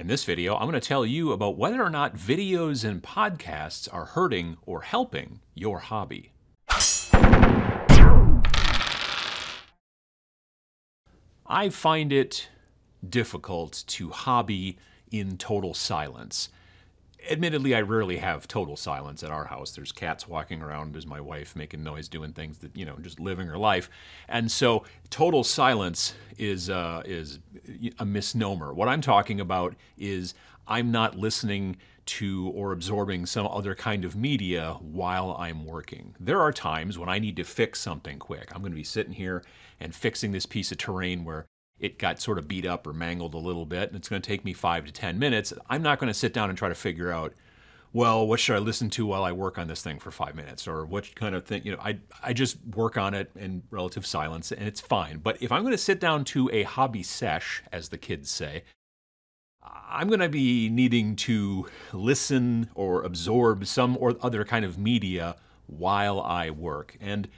In this video, I'm going to tell you about whether or not videos and podcasts are hurting or helping your hobby. I find it difficult to hobby in total silence. Admittedly, I rarely have total silence at our house. There's cats walking around, there's my wife making noise, doing things that, you know, just living her life. And so total silence is, uh, is a misnomer. What I'm talking about is I'm not listening to or absorbing some other kind of media while I'm working. There are times when I need to fix something quick. I'm going to be sitting here and fixing this piece of terrain where it got sort of beat up or mangled a little bit, and it's going to take me five to 10 minutes. I'm not going to sit down and try to figure out, well, what should I listen to while I work on this thing for five minutes? Or what kind of thing, you know, I, I just work on it in relative silence and it's fine. But if I'm going to sit down to a hobby sesh, as the kids say, I'm going to be needing to listen or absorb some or other kind of media while I work. And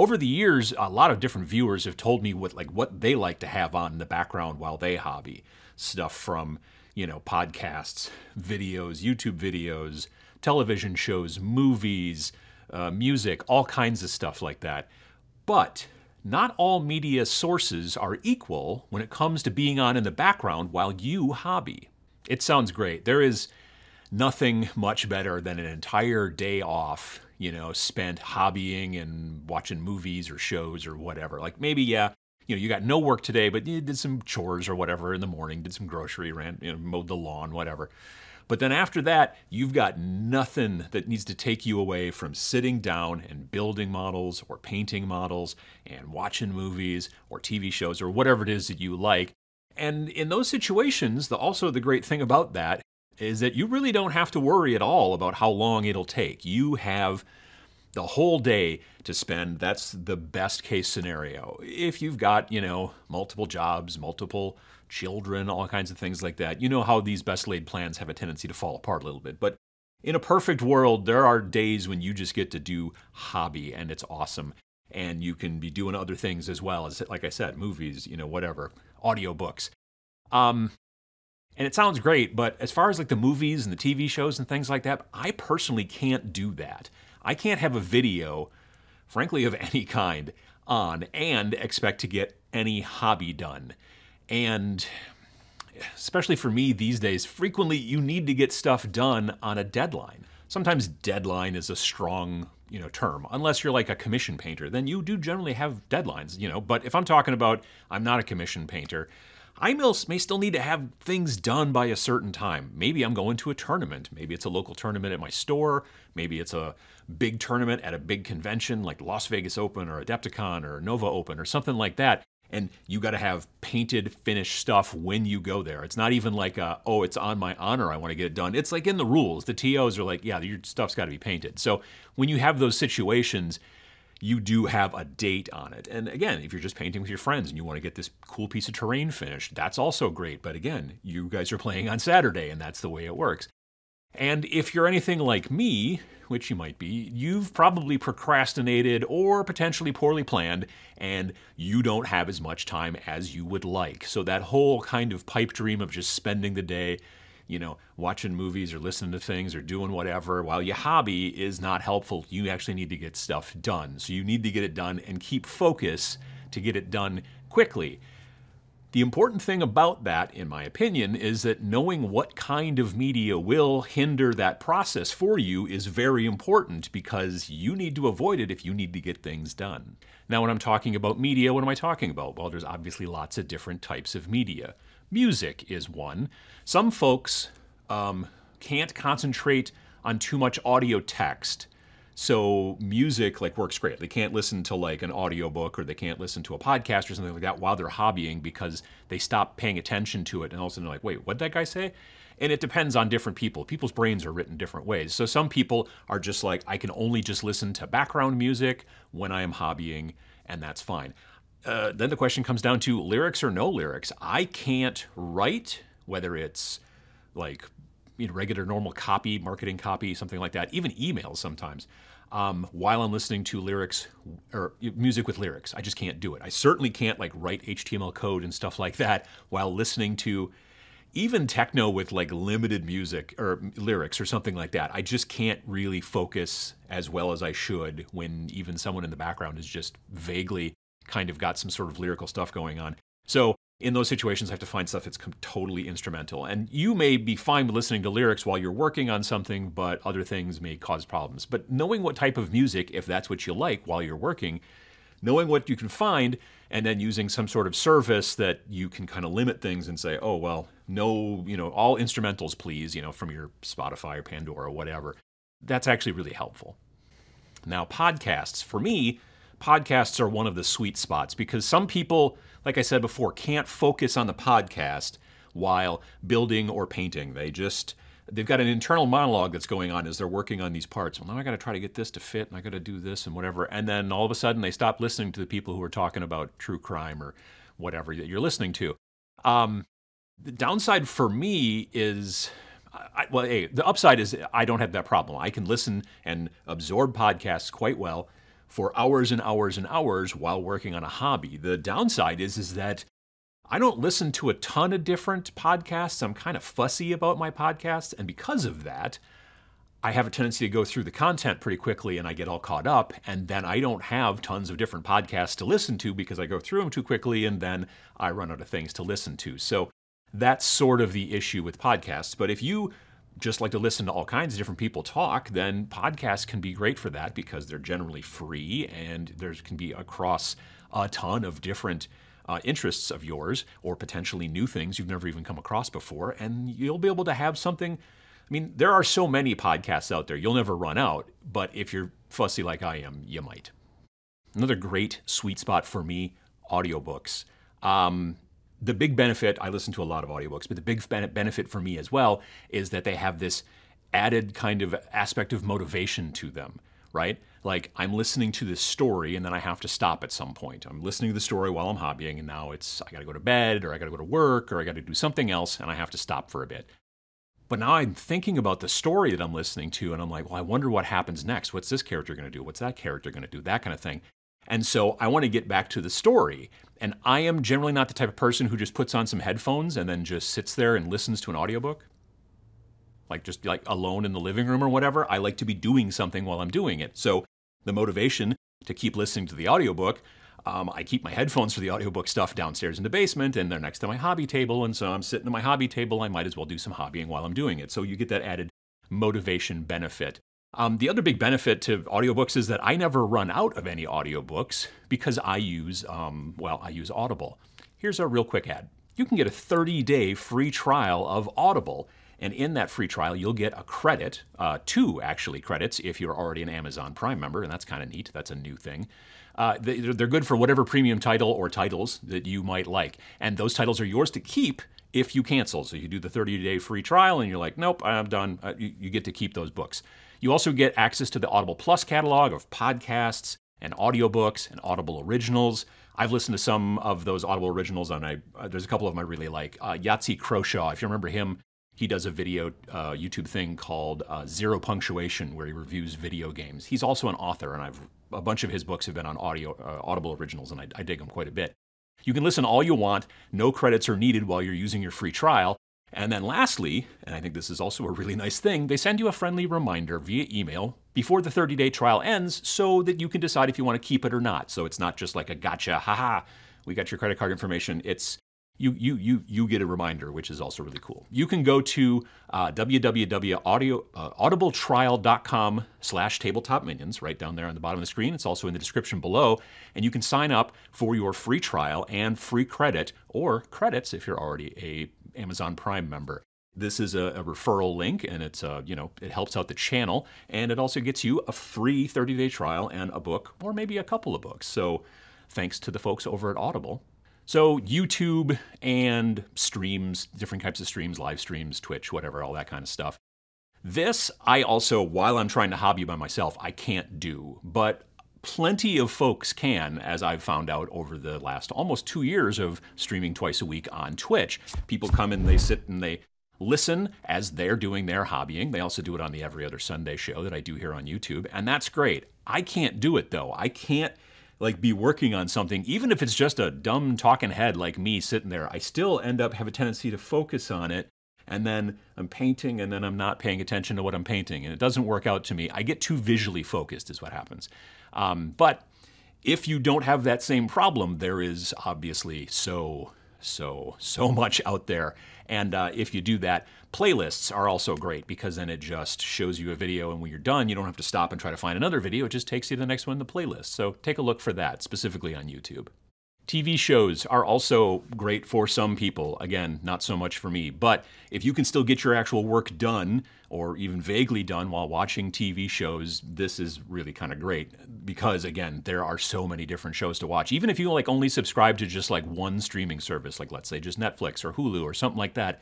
over the years, a lot of different viewers have told me what like what they like to have on in the background while they hobby. Stuff from, you know, podcasts, videos, YouTube videos, television shows, movies, uh, music, all kinds of stuff like that. But not all media sources are equal when it comes to being on in the background while you hobby. It sounds great. There is nothing much better than an entire day off you know, spent hobbying and watching movies or shows or whatever. Like maybe, yeah, you know, you got no work today, but you did some chores or whatever in the morning, did some grocery, ran, you know, mowed the lawn, whatever. But then after that, you've got nothing that needs to take you away from sitting down and building models or painting models and watching movies or TV shows or whatever it is that you like. And in those situations, the, also the great thing about that is that you really don't have to worry at all about how long it'll take. You have the whole day to spend. That's the best case scenario. If you've got, you know, multiple jobs, multiple children, all kinds of things like that, you know how these best laid plans have a tendency to fall apart a little bit. But in a perfect world, there are days when you just get to do hobby and it's awesome. And you can be doing other things as well as, like I said, movies, you know, whatever, audiobooks. Um, and it sounds great, but as far as like the movies and the TV shows and things like that, I personally can't do that. I can't have a video, frankly, of any kind on and expect to get any hobby done. And especially for me these days, frequently you need to get stuff done on a deadline. Sometimes deadline is a strong you know term unless you're like a commission painter then you do generally have deadlines you know but if i'm talking about i'm not a commission painter I may still need to have things done by a certain time. Maybe I'm going to a tournament. Maybe it's a local tournament at my store. Maybe it's a big tournament at a big convention like Las Vegas Open or Adepticon or Nova Open or something like that. And you got to have painted, finished stuff when you go there. It's not even like, a, oh, it's on my honor. I want to get it done. It's like in the rules. The TOs are like, yeah, your stuff's got to be painted. So when you have those situations, you do have a date on it. And again, if you're just painting with your friends and you want to get this cool piece of terrain finished, that's also great. But again, you guys are playing on Saturday and that's the way it works. And if you're anything like me, which you might be, you've probably procrastinated or potentially poorly planned, and you don't have as much time as you would like. So that whole kind of pipe dream of just spending the day you know, watching movies or listening to things or doing whatever while your hobby is not helpful. You actually need to get stuff done. So you need to get it done and keep focus to get it done quickly. The important thing about that, in my opinion, is that knowing what kind of media will hinder that process for you is very important because you need to avoid it if you need to get things done. Now, when I'm talking about media, what am I talking about? Well, there's obviously lots of different types of media. Music is one. Some folks um, can't concentrate on too much audio text. So music like works great. They can't listen to like an audiobook or they can't listen to a podcast or something like that while they're hobbying because they stop paying attention to it and all of a sudden they're like, wait, what'd that guy say? And it depends on different people. People's brains are written different ways. So some people are just like, I can only just listen to background music when I am hobbying, and that's fine. Uh, then the question comes down to lyrics or no lyrics. I can't write, whether it's like you know, regular normal copy, marketing copy, something like that, even emails sometimes, um, while I'm listening to lyrics or music with lyrics. I just can't do it. I certainly can't like write HTML code and stuff like that while listening to even techno with like limited music or lyrics or something like that, I just can't really focus as well as I should when even someone in the background is just vaguely kind of got some sort of lyrical stuff going on. So in those situations, I have to find stuff that's totally instrumental. And you may be fine with listening to lyrics while you're working on something, but other things may cause problems. But knowing what type of music, if that's what you like while you're working, knowing what you can find and then using some sort of service that you can kind of limit things and say, oh, well, no, you know, all instrumentals, please, you know, from your Spotify or Pandora or whatever. That's actually really helpful. Now, podcasts, for me, podcasts are one of the sweet spots because some people, like I said before, can't focus on the podcast while building or painting. They just they've got an internal monologue that's going on as they're working on these parts. Well, now I got to try to get this to fit, and I got to do this and whatever. And then all of a sudden, they stop listening to the people who are talking about true crime or whatever that you're listening to. Um, the downside for me is. I, well, hey, the upside is I don't have that problem. I can listen and absorb podcasts quite well for hours and hours and hours while working on a hobby. The downside is is that I don't listen to a ton of different podcasts. I'm kind of fussy about my podcasts. And because of that, I have a tendency to go through the content pretty quickly and I get all caught up. And then I don't have tons of different podcasts to listen to because I go through them too quickly and then I run out of things to listen to. So that's sort of the issue with podcasts. But if you just like to listen to all kinds of different people talk, then podcasts can be great for that because they're generally free and there can be across a ton of different uh, interests of yours or potentially new things you've never even come across before, and you'll be able to have something. I mean, there are so many podcasts out there, you'll never run out, but if you're fussy like I am, you might. Another great sweet spot for me audiobooks. Um, the big benefit, I listen to a lot of audiobooks, but the big benefit for me as well is that they have this added kind of aspect of motivation to them, right? like I'm listening to this story and then I have to stop at some point. I'm listening to the story while I'm hobbying and now it's I got to go to bed or I got to go to work or I got to do something else and I have to stop for a bit. But now I'm thinking about the story that I'm listening to and I'm like, well, I wonder what happens next. What's this character going to do? What's that character going to do? That kind of thing. And so I want to get back to the story. And I am generally not the type of person who just puts on some headphones and then just sits there and listens to an audiobook like just like alone in the living room or whatever. I like to be doing something while I'm doing it. So the motivation to keep listening to the audiobook, um, I keep my headphones for the audiobook stuff downstairs in the basement and they're next to my hobby table. And so I'm sitting at my hobby table. I might as well do some hobbying while I'm doing it. So you get that added motivation benefit. Um, the other big benefit to audiobooks is that I never run out of any audiobooks because I use, um, well, I use Audible. Here's a real quick ad. You can get a 30 day free trial of Audible and in that free trial, you'll get a credit, uh, two actually credits if you're already an Amazon Prime member, and that's kind of neat. That's a new thing. Uh, they're good for whatever premium title or titles that you might like. And those titles are yours to keep if you cancel. So you do the 30 day free trial and you're like, nope, I'm done. Uh, you, you get to keep those books. You also get access to the Audible Plus catalog of podcasts and audiobooks and Audible originals. I've listened to some of those Audible originals, and I, uh, there's a couple of them I really like. Uh, Yahtzee Croshaw, if you remember him, he does a video uh, YouTube thing called uh, Zero Punctuation, where he reviews video games. He's also an author, and I've a bunch of his books have been on audio uh, Audible originals, and I, I dig them quite a bit. You can listen all you want. No credits are needed while you're using your free trial. And then lastly, and I think this is also a really nice thing, they send you a friendly reminder via email before the 30 day trial ends so that you can decide if you want to keep it or not. So it's not just like a gotcha, haha, we got your credit card information. It's you you you you get a reminder, which is also really cool. You can go to uh, www.audibletrial.com uh, slash tabletop minions right down there on the bottom of the screen. It's also in the description below, and you can sign up for your free trial and free credit or credits if you're already a Amazon Prime member. This is a, a referral link, and it's uh, you know it helps out the channel, and it also gets you a free 30-day trial and a book, or maybe a couple of books. So, thanks to the folks over at Audible so YouTube and streams, different types of streams, live streams, Twitch, whatever, all that kind of stuff. This, I also, while I'm trying to hobby by myself, I can't do. But plenty of folks can, as I've found out over the last almost two years of streaming twice a week on Twitch. People come and they sit and they listen as they're doing their hobbying. They also do it on the Every Other Sunday show that I do here on YouTube, and that's great. I can't do it though. I can't like be working on something, even if it's just a dumb talking head like me sitting there, I still end up have a tendency to focus on it. And then I'm painting and then I'm not paying attention to what I'm painting. And it doesn't work out to me. I get too visually focused, is what happens. Um, but if you don't have that same problem, there is obviously so, so, so much out there. And uh, if you do that, playlists are also great because then it just shows you a video, and when you're done, you don't have to stop and try to find another video. It just takes you to the next one in the playlist. So take a look for that, specifically on YouTube. TV shows are also great for some people. Again, not so much for me. But if you can still get your actual work done, or even vaguely done while watching TV shows, this is really kind of great because again, there are so many different shows to watch. Even if you like only subscribe to just like one streaming service, like let's say just Netflix or Hulu or something like that,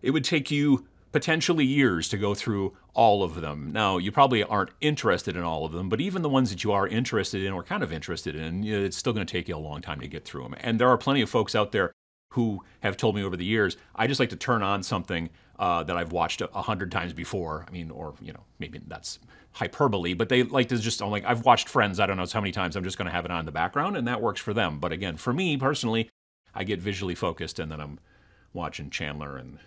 it would take you potentially years to go through all of them. Now, you probably aren't interested in all of them, but even the ones that you are interested in or kind of interested in, it's still going to take you a long time to get through them. And there are plenty of folks out there who have told me over the years, I just like to turn on something uh, that I've watched a, hundred times before. I mean, or, you know, maybe that's hyperbole, but they like to just, I'm like, I've watched Friends, I don't know how many times, I'm just going to have it on in the background, and that works for them. But again, for me personally, I get visually focused and then I'm watching Chandler and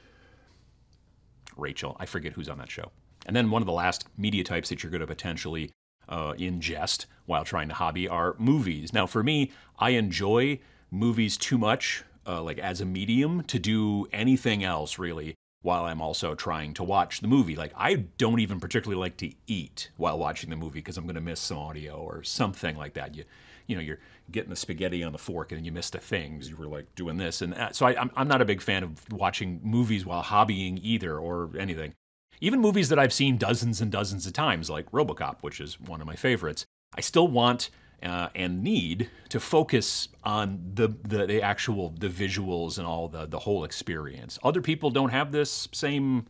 Rachel. I forget who's on that show. And then one of the last media types that you're going to potentially uh, ingest while trying to hobby are movies. Now, for me, I enjoy movies too much, uh, like as a medium, to do anything else really while I'm also trying to watch the movie. Like, I don't even particularly like to eat while watching the movie because I'm going to miss some audio or something like that. You, you know, you're getting the spaghetti on the fork and you missed a thing because you were like doing this. And uh, so I, I'm, I'm not a big fan of watching movies while hobbying either or anything. Even movies that I've seen dozens and dozens of times, like Robocop, which is one of my favorites, I still want uh, and need to focus on the, the, the actual the visuals and all the the whole experience. Other people don't have this same.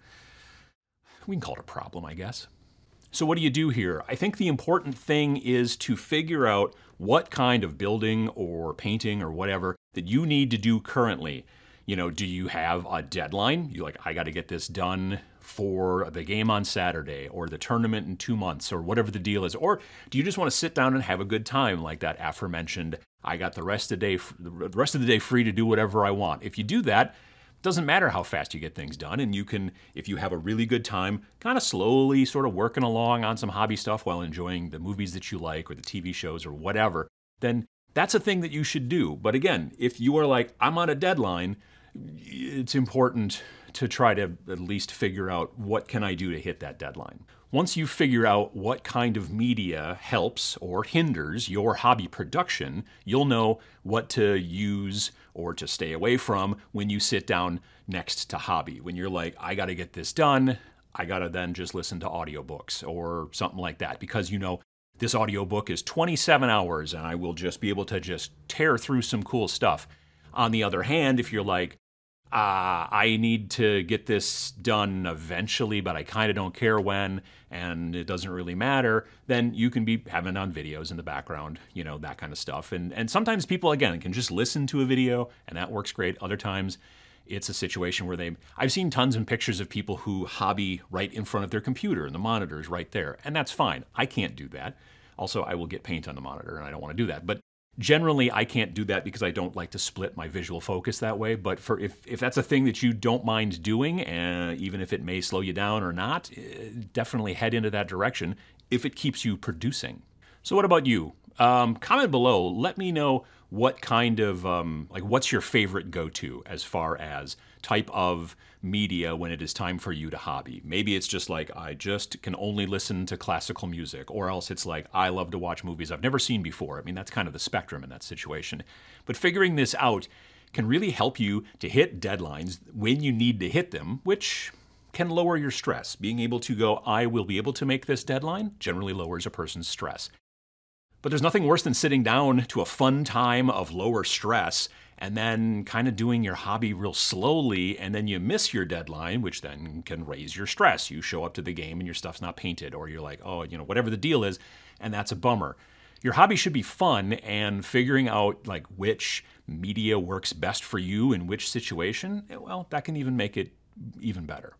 We can call it a problem, I guess. So what do you do here? I think the important thing is to figure out what kind of building or painting or whatever that you need to do currently. You know, do you have a deadline? You like, I got to get this done for the game on Saturday or the tournament in two months or whatever the deal is? Or do you just want to sit down and have a good time like that aforementioned? I got the rest of the day, the rest of the day free to do whatever I want. If you do that, doesn't matter how fast you get things done, and you can, if you have a really good time, kind of slowly sort of working along on some hobby stuff while enjoying the movies that you like or the TV shows or whatever, then that's a thing that you should do. But again, if you are like, I'm on a deadline, it's important to try to at least figure out what can I do to hit that deadline. Once you figure out what kind of media helps or hinders your hobby production, you'll know what to use or to stay away from when you sit down next to hobby. When you're like, I got to get this done, I got to then just listen to audiobooks or something like that because you know this audiobook is 27 hours and I will just be able to just tear through some cool stuff. On the other hand, if you're like, uh, I need to get this done eventually, but I kind of don't care when, and it doesn't really matter, then you can be having on videos in the background, you know, that kind of stuff. And, and sometimes people, again, can just listen to a video, and that works great. Other times, it's a situation where they, I've seen tons of pictures of people who hobby right in front of their computer, and the monitor is right there, and that's fine. I can't do that. Also, I will get paint on the monitor, and I don't want to do that. But Generally, I can't do that because I don't like to split my visual focus that way. But for if, if that's a thing that you don't mind doing, uh, even if it may slow you down or not, uh, definitely head into that direction if it keeps you producing. So, what about you? Um, comment below. Let me know what kind of um, like what's your favorite go-to as far as type of media when it is time for you to hobby. Maybe it's just like I just can only listen to classical music, or else it's like I love to watch movies I've never seen before. I mean, that's kind of the spectrum in that situation. But figuring this out can really help you to hit deadlines when you need to hit them, which can lower your stress. Being able to go, I will be able to make this deadline, generally lowers a person's stress. But there's nothing worse than sitting down to a fun time of lower stress and then kind of doing your hobby real slowly, and then you miss your deadline, which then can raise your stress. You show up to the game and your stuff's not painted, or you're like, oh, you know, whatever the deal is, and that's a bummer. Your hobby should be fun, and figuring out like which media works best for you in which situation, eh, well, that can even make it even better.